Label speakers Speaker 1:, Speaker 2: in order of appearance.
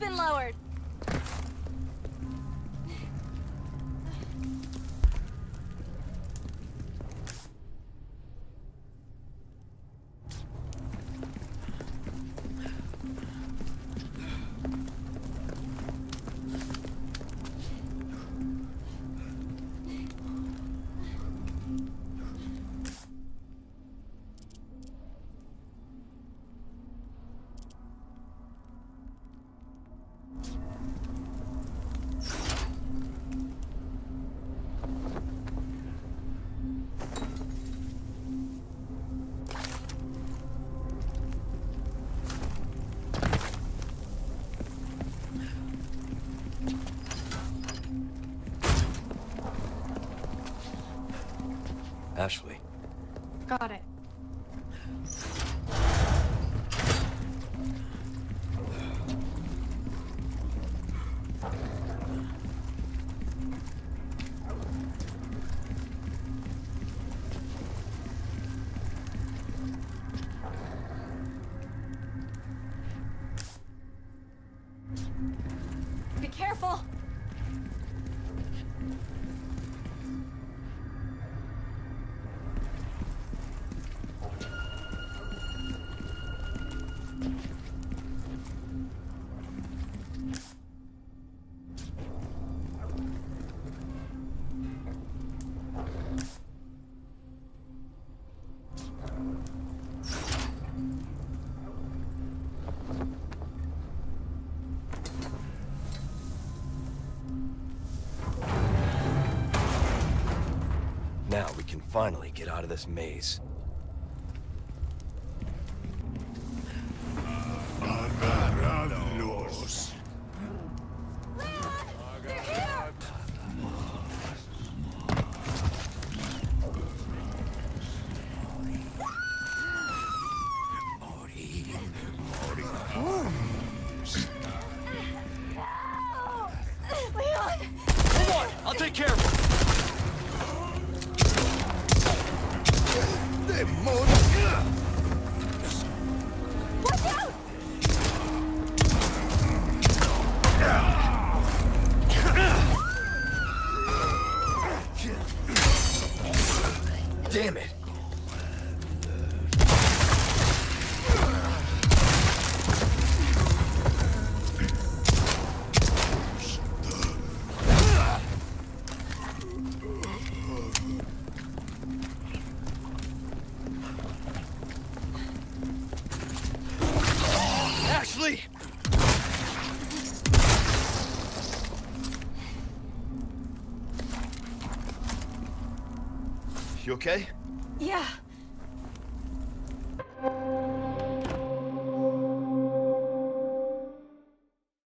Speaker 1: Been lowered.
Speaker 2: Ashley.
Speaker 3: Got it.
Speaker 1: Be careful.
Speaker 2: Now we can finally get out of this maze. I'll take care of.
Speaker 4: Demonios.
Speaker 1: Watch out!
Speaker 2: Damn it. You okay?
Speaker 1: Yeah,